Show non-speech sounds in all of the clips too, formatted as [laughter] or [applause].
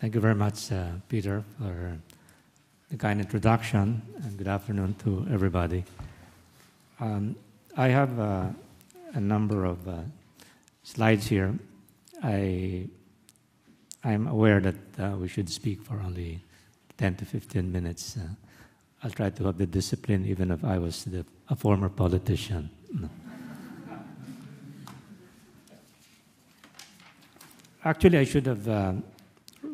Thank you very much, uh, Peter, for the kind introduction, and good afternoon to everybody. Um, I have uh, a number of uh, slides here. I I'm aware that uh, we should speak for only 10 to 15 minutes. Uh, I'll try to have the discipline, even if I was the, a former politician. [laughs] Actually, I should have uh,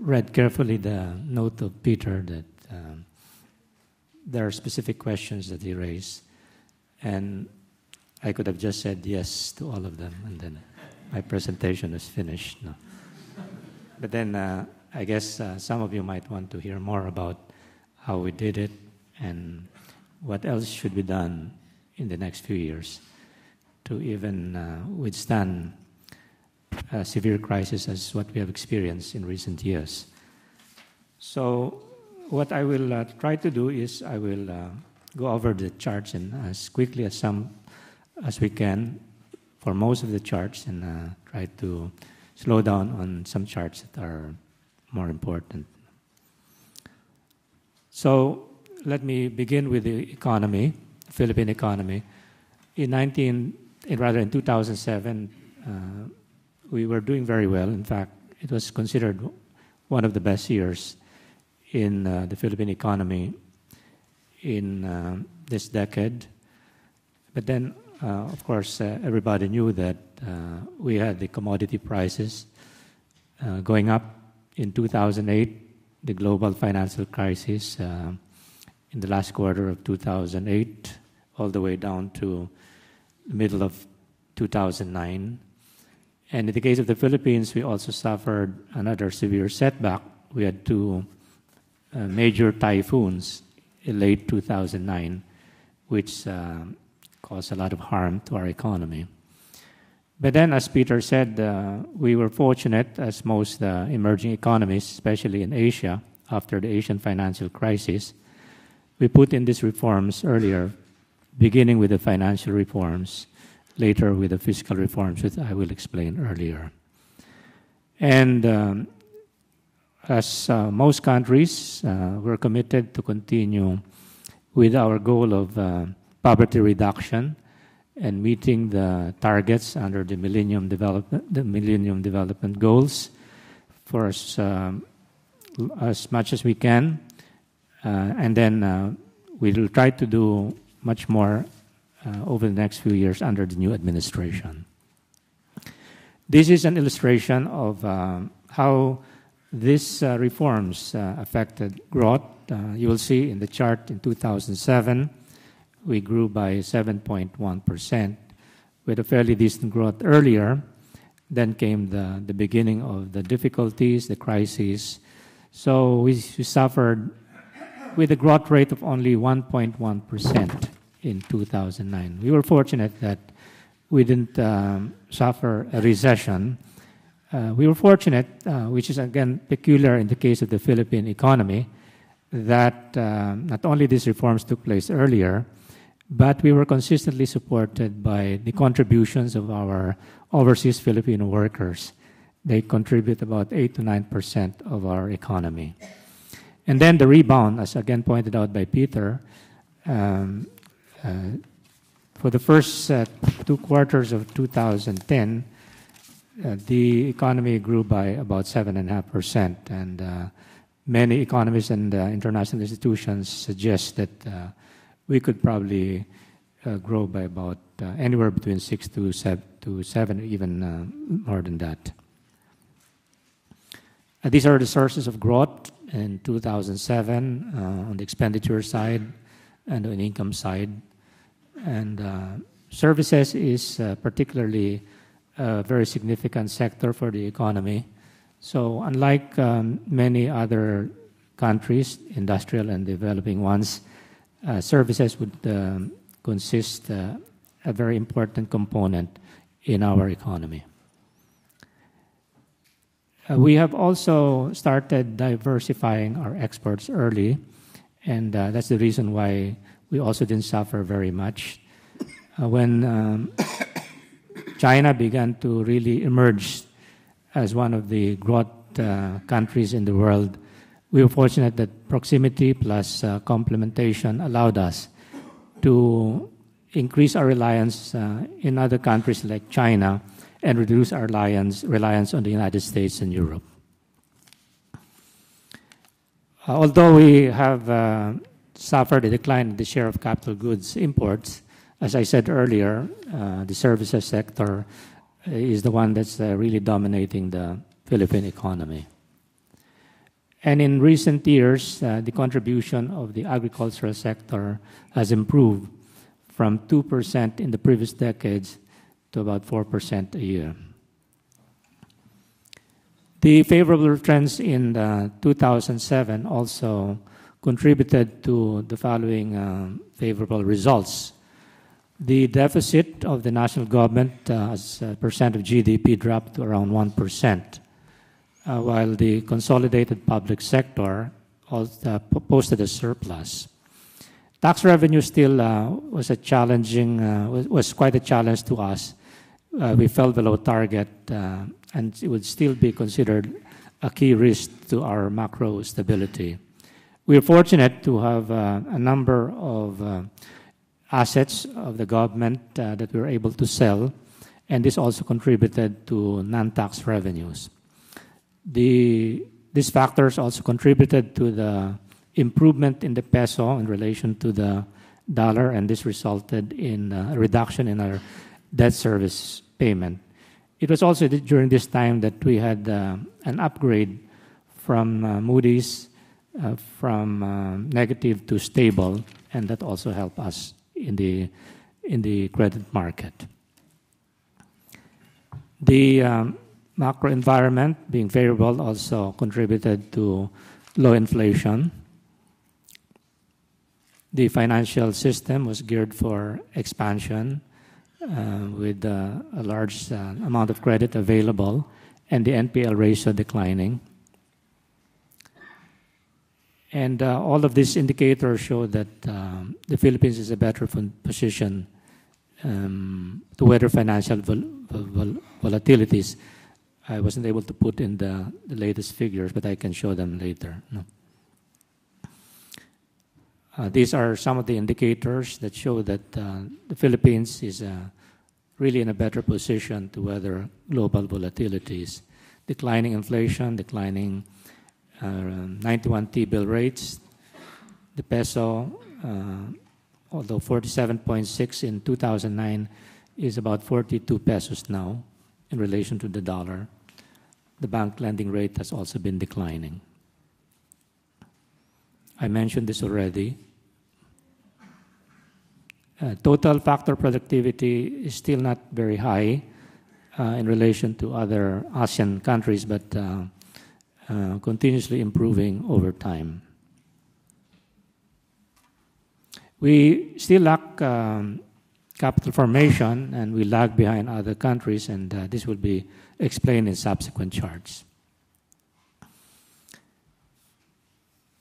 read carefully the note of Peter that um, there are specific questions that he raised, and I could have just said yes to all of them, and then my presentation is finished. No. But then uh, I guess uh, some of you might want to hear more about how we did it and what else should be done in the next few years to even uh, withstand a severe crisis as what we have experienced in recent years. So, what I will uh, try to do is I will uh, go over the charts and as quickly as some as we can for most of the charts and uh, try to slow down on some charts that are more important. So let me begin with the economy, Philippine economy. In 19, in rather in 2007, uh, we were doing very well. In fact, it was considered one of the best years in uh, the Philippine economy in uh, this decade. But then, uh, of course, uh, everybody knew that uh, we had the commodity prices uh, going up in 2008, the global financial crisis in the last quarter of 2008, all the way down to the middle of 2009. And in the case of the Philippines, we also suffered another severe setback. We had two uh, major typhoons in late 2009, which uh, caused a lot of harm to our economy. But then, as Peter said, uh, we were fortunate, as most uh, emerging economies, especially in Asia, after the Asian financial crisis, we put in these reforms earlier, beginning with the financial reforms, later with the fiscal reforms, which I will explain earlier. And um, as uh, most countries, uh, we're committed to continue with our goal of uh, poverty reduction and meeting the targets under the Millennium Development, the Millennium Development Goals for as, um, as much as we can. Uh, and then uh, we'll try to do much more over the next few years under the new administration. This is an illustration of um, how these uh, reforms uh, affected growth. Uh, you will see in the chart in 2007 we grew by 7.1%, with a fairly decent growth earlier. Then came the, the beginning of the difficulties, the crises. So we, we suffered with a growth rate of only 1.1% in 2009. We were fortunate that we didn't um, suffer a recession. Uh, we were fortunate, uh, which is again peculiar in the case of the Philippine economy, that uh, not only these reforms took place earlier, but we were consistently supported by the contributions of our overseas Filipino workers. They contribute about 8 to 9% of our economy. And then the rebound, as again pointed out by Peter, um, for the first uh, two quarters of 2010, uh, the economy grew by about 7.5%. And uh, many economists and uh, international institutions suggest that uh, we could probably uh, grow by about uh, anywhere between six to seven, to seven even uh, more than that. Uh, these are the sources of growth in 2007 uh, on the expenditure side and on the income side. And uh, services is particularly a very significant sector for the economy. So, unlike um, many other countries, industrial and developing ones, uh, services would um, consist uh, a very important component in our economy. Uh, we have also started diversifying our exports early, and uh, that's the reason why we also didn't suffer very much. Uh, when um, China began to really emerge as one of the growth uh, countries in the world, we were fortunate that proximity plus uh, complementation allowed us to increase our reliance uh, in other countries like China and reduce our reliance, reliance on the United States and Europe. Uh, although we have uh, suffered a decline in the share of capital goods imports, as I said earlier, uh, the services sector is the one that's uh, really dominating the Philippine economy. And in recent years, uh, the contribution of the agricultural sector has improved from 2% in the previous decades to about 4% a year. The favorable trends in 2007 also contributed to the following uh, favorable results. The deficit of the national government uh, as a percent of GDP dropped to around 1%, uh, while the consolidated public sector also, posted a surplus. Tax revenue still uh, was a challenging, uh, was, quite a challenge to us. Uh, we fell below target, uh, and it would still be considered a key risk to our macro stability. We are fortunate to have uh, a number of uh, assets of the government that we were able to sell, and this also contributed to non-tax revenues. The, these factors also contributed to the improvement in the peso in relation to the dollar, and this resulted in a reduction in our debt service payment. It was also during this time that we had uh, an upgrade from uh, Moody's uh, from uh, negative to stable, and that also helped us in the in the credit market. The um, macro environment being favorable also contributed to low inflation the financial system was geared for expansion uh, with uh, a large uh, amount of credit available and the NPL ratio declining. And uh, all of these indicators show that um, the Philippines is a better position um, to weather financial vol vol volatilities. I wasn't able to put in the, the latest figures, but I can show them later. No. Uh, these are some of the indicators that show that uh, the Philippines is uh, really in a better position to weather global volatilities. Declining inflation, declining uh, 91 T-bill rates. The peso, uh, although 47.6 in 2009, is about 42 pesos now in relation to the dollar. The bank lending rate has also been declining. I mentioned this already. Uh, total factor productivity is still not very high uh, in relation to other ASEAN countries, but uh, uh, continuously improving over time. We still lack um, capital formation and we lag behind other countries, and uh, this will be explained in subsequent charts.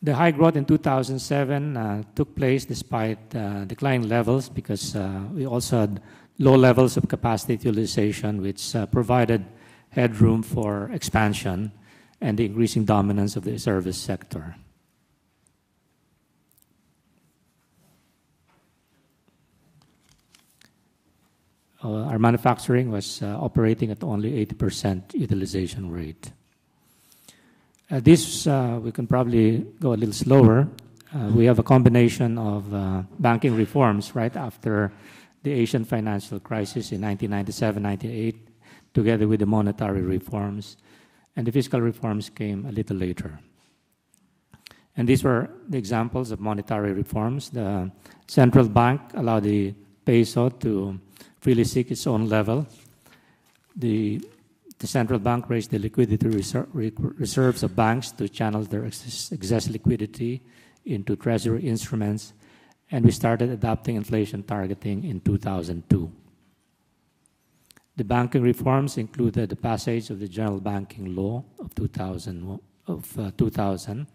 The high growth in 2007 uh, took place despite uh, declining levels because uh, we also had low levels of capacity utilization, which uh, provided headroom for expansion and the increasing dominance of the service sector. Uh, our manufacturing was uh, operating at only 80% utilization rate. Uh, this, uh, we can probably go a little slower. Uh, we have a combination of uh, banking reforms right after the Asian financial crisis in 1997 98, together with the monetary reforms. And the fiscal reforms came a little later. And these were the examples of monetary reforms. The central bank allowed the peso to freely seek its own level. The the central bank raised the liquidity reserves of banks to channel their excess liquidity into treasury instruments, and we started adopting inflation targeting in 2002. The banking reforms included the passage of the General Banking Law of 2000, of, uh, 2000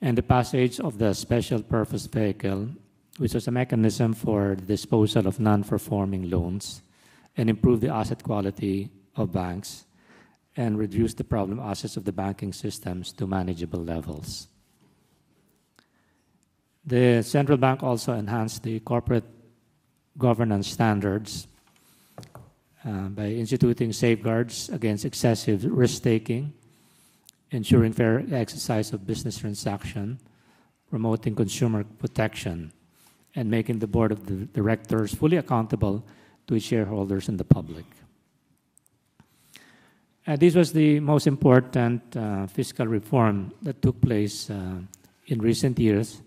and the passage of the Special Purpose Vehicle, which was a mechanism for the disposal of non performing loans and improve the asset quality of banks. and reduce the problem assets of the banking systems to manageable levels. The central bank also enhanced the corporate governance standards uh, by instituting safeguards against excessive risk taking, ensuring fair exercise of business transaction, promoting consumer protection, and making the board of the directors fully accountable to its shareholders and the public. Uh, this was the most important uh, fiscal reform that took place uh, in recent years.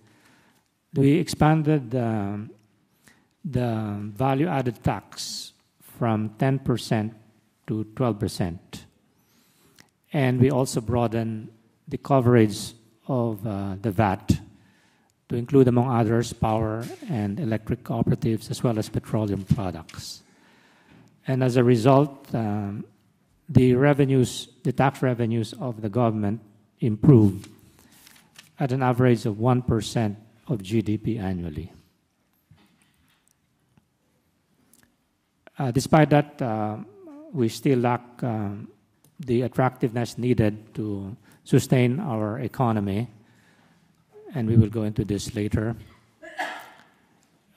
We expanded the value added tax from 10% to 12%. And we also broaden the coverage of uh, the VAT to include, among others, power and electric cooperatives as well as petroleum products. And as a result, um, the revenues, the tax revenues of the government improve at an average of 1% of GDP annually. Despite that, uh, we still lack um, the attractiveness needed to sustain our economy, and we will go into this later.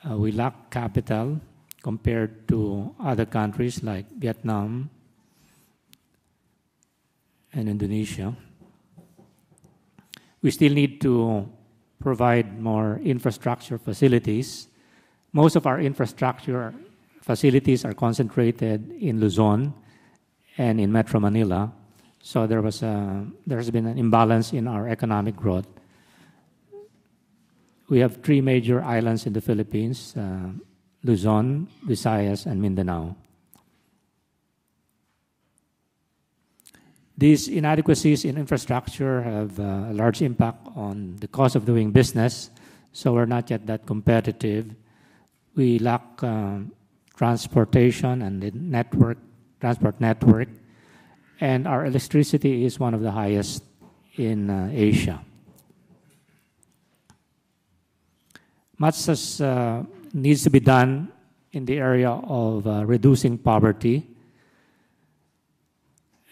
Uh, we lack capital compared to other countries like Vietnam and Indonesia. We still need to provide more infrastructure facilities. Most of our infrastructure facilities are concentrated in Luzon and in Metro Manila. So there was a, there has been an imbalance in our economic growth. We have three major islands in the Philippines uh, Luzon, Visayas, and Mindanao. These inadequacies in infrastructure have uh, a large impact on the cost of doing business, so we're not yet that competitive. We lack um, transportation and the network, transport network, and our electricity is one of the highest in uh, Asia. Much as uh, needs to be done in the area of uh, reducing poverty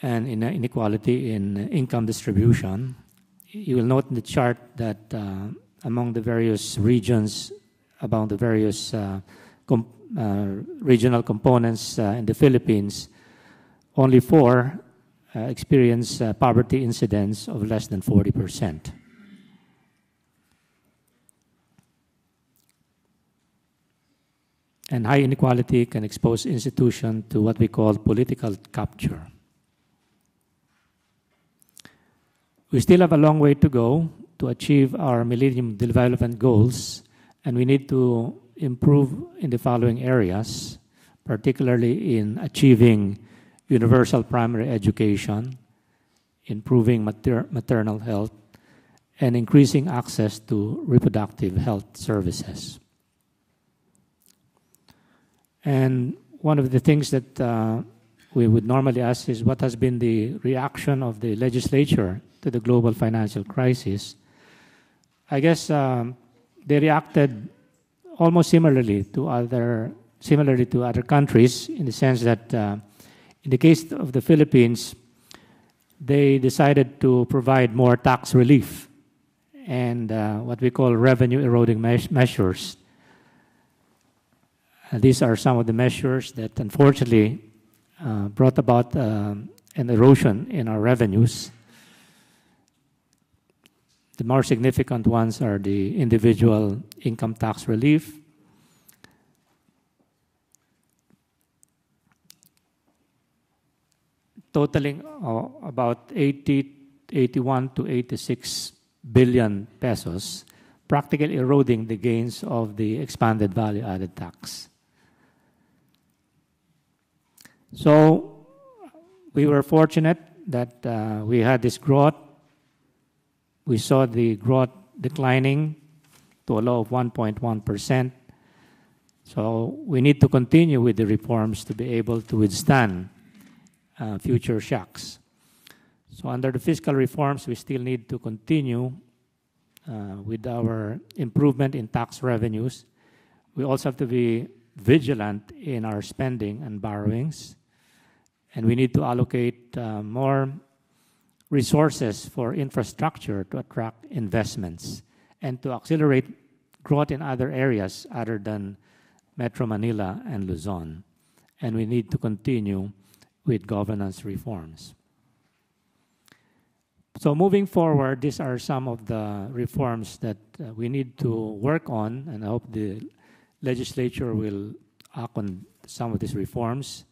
and in inequality in income distribution. You will note in the chart that uh, among the various regions, among the various uh, uh, regional components uh, in the Philippines, only four uh, experience poverty incidence of less than 40 percent. And high inequality can expose institutions to what we call political capture. We still have a long way to go to achieve our Millennium Development Goals, and we need to improve in the following areas, particularly in achieving universal primary education, improving mater- maternal health, and increasing access to reproductive health services. And one of the things that uh, we would normally ask is what has been the reaction of the legislature to the global financial crisis? I guess um, they reacted almost similarly to other similarly to other countries in the sense that uh, in the case of the Philippines, they decided to provide more tax relief and uh, what we call revenue eroding me- measures uh, these are some of the measures that unfortunately uh, brought about um, an erosion in our revenues. The more significant ones are the individual income tax relief, totaling uh, about 80, 81 to 86 billion pesos, practically eroding the gains of the expanded value added tax. So we were fortunate that uh, we had this growth. We saw the growth declining to a low of 1.1%. So we need to continue with the reforms to be able to withstand uh, future shocks. So under the fiscal reforms, we still need to continue uh, with our improvement in tax revenues. We also have to be vigilant in our spending and borrowings And we need to allocate uh, more resources for infrastructure to attract investments and to accelerate growth in other areas other than Metro Manila and Luzon. And we need to continue with governance reforms. So, moving forward, these are some of the reforms that uh, we need to work on, and I hope the legislature will act on some of these reforms.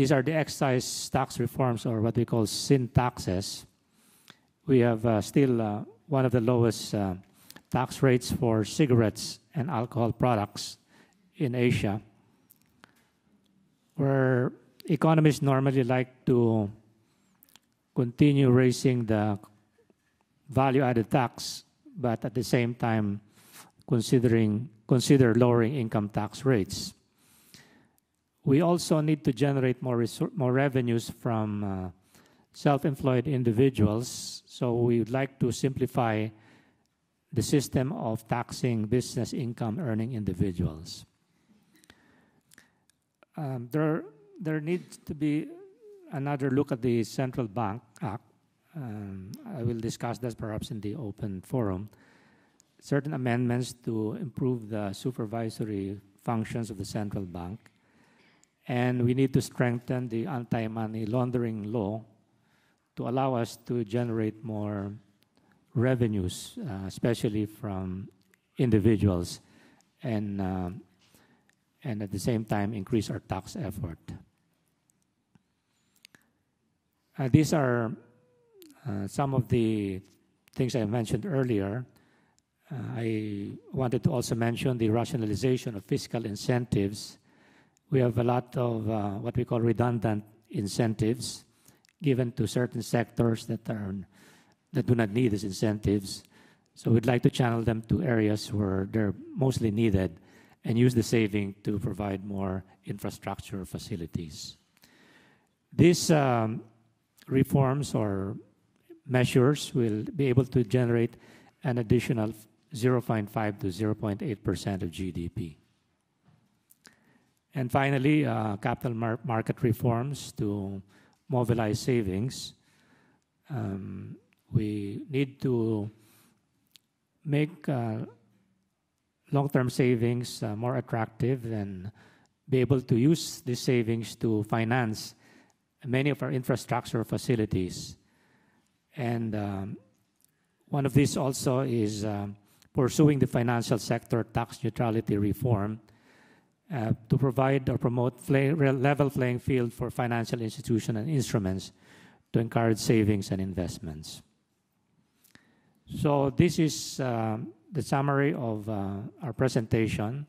These are the excise tax reforms, or what we call sin taxes. We have uh, still uh, one of the lowest uh, tax rates for cigarettes and alcohol products in Asia, where economists normally like to continue raising the value added tax, but at the same time considering consider lowering income tax rates. We also need to generate more more revenues from uh, self-employed individuals. So we would like to simplify the system of taxing business income earning individuals. Um, there, there needs to be another look at the Central Bank Act. Um, I will discuss that perhaps in the open forum. Certain amendments to improve the supervisory functions of the central bank. And we need to strengthen the anti money laundering law to allow us to generate more revenues, uh, especially from individuals, and, uh, and at the same time increase our tax effort. Uh, these are uh, some of the things I mentioned earlier. Uh, I wanted to also mention the rationalization of fiscal incentives. We have a lot of uh, what we call redundant incentives given to certain sectors that are that do not need these incentives. So we'd like to channel them to areas where they're mostly needed and use the saving to provide more infrastructure facilities. These um, reforms or measures will be able to generate an additional 0.5 to 0.8% of GDP. And finally, uh, capital mar market reforms to mobilize savings. Um, we need to make uh, long-term savings uh, more attractive and be able to use these savings to finance many of our infrastructure facilities. And um, one of these also is pursuing the financial sector tax neutrality reform uh, to provide or promote level playing field for financial institutions and instruments to encourage savings and investments. So this is uh, the summary of uh, our presentation.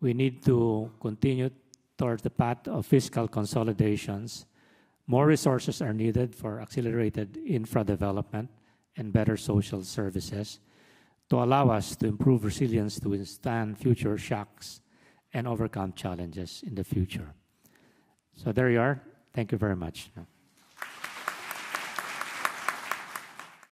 We need to continue towards the path of fiscal consolidations more resources are needed for accelerated infra development and better social services to allow us to improve resilience to withstand future shocks and overcome challenges in the future. So there you are. Thank you very much.